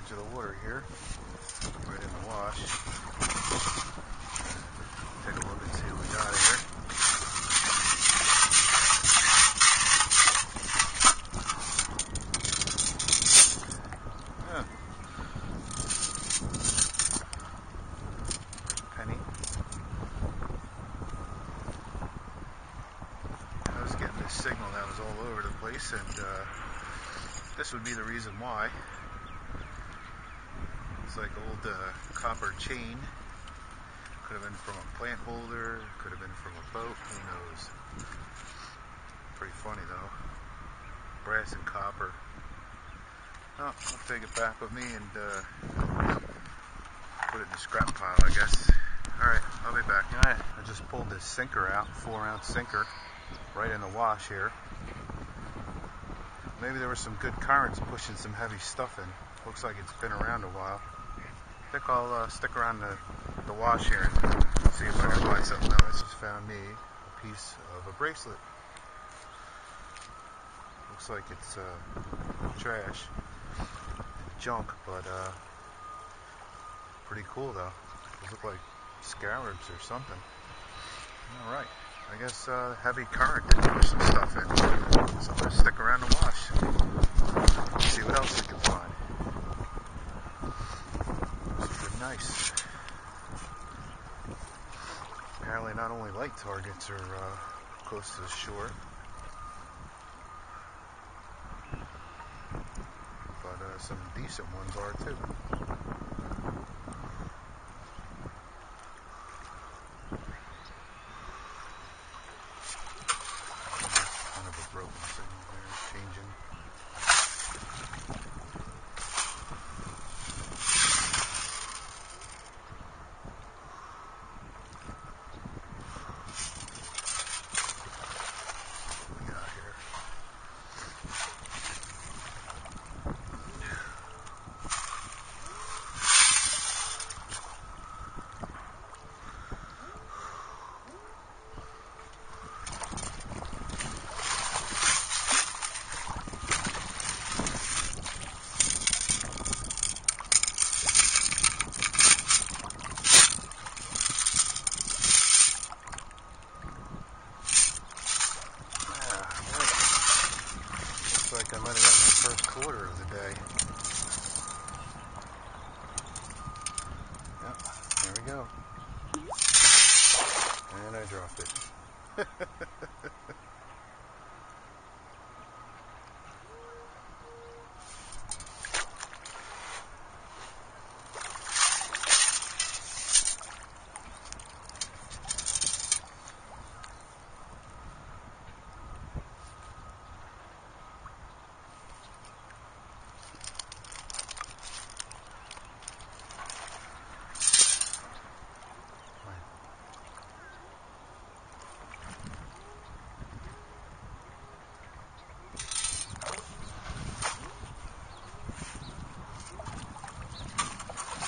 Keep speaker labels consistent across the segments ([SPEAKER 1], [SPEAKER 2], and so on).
[SPEAKER 1] edge of the water here, right in the wash. Take a look and see what we got here. Penny. I was getting this signal that was all over the place, and uh, this would be the reason why. It's like old uh, copper chain. Could have been from a plant holder, could have been from a boat, who knows. Pretty funny though. Brass and copper. Oh, I'll take it back with me and uh, put it in the scrap pile, I guess. Alright, I'll be back. Alright, I just pulled this sinker out, four ounce sinker, right in the wash here. Maybe there were some good currents pushing some heavy stuff in. Looks like it's been around a while. I think I'll uh, stick around the, the wash here and see if I can find something else. Just found me a piece of a bracelet. Looks like it's uh, trash, junk, but uh, pretty cool though. Those look like scarabs or something. All right. I guess uh, heavy current did push some stuff in. So I'm gonna stick around the wash. See what else we can find. Pretty nice. Apparently, not only light targets are uh, close to the shore, but uh, some decent ones are too. Kind of a broken signal there, changing. What we got here? Yeah, right. Like I might have gotten the first quarter of the day. Yep, there we go. And I dropped it.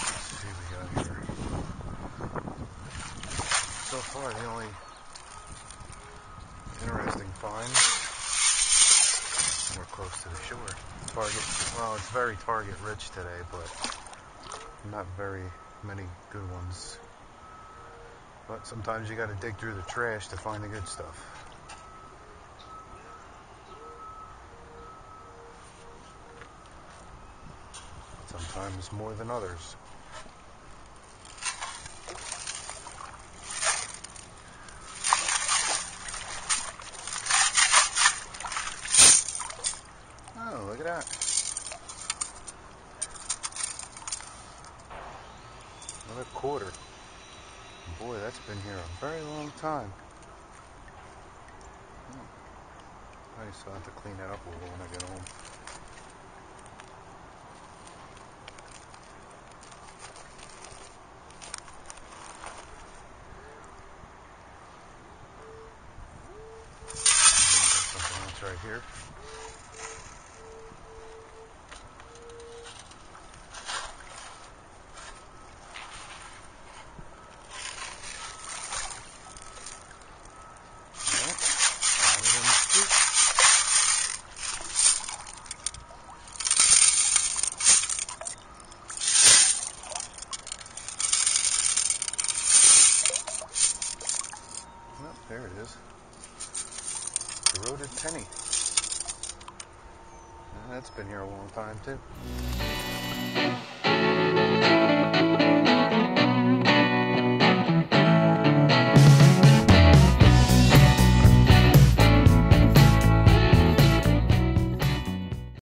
[SPEAKER 1] Let's see what we got here. So far, the only interesting find. We're close to the shore. Target. Well, it's very target rich today, but not very many good ones. But sometimes you got to dig through the trash to find the good stuff. Sometimes more than others. Oh, look at that. Another quarter. Boy, that's been here a very long time. Hmm. I'll have to clean that up a little when I get home. Right here. is. Eroded penny. That's been here a long time, too.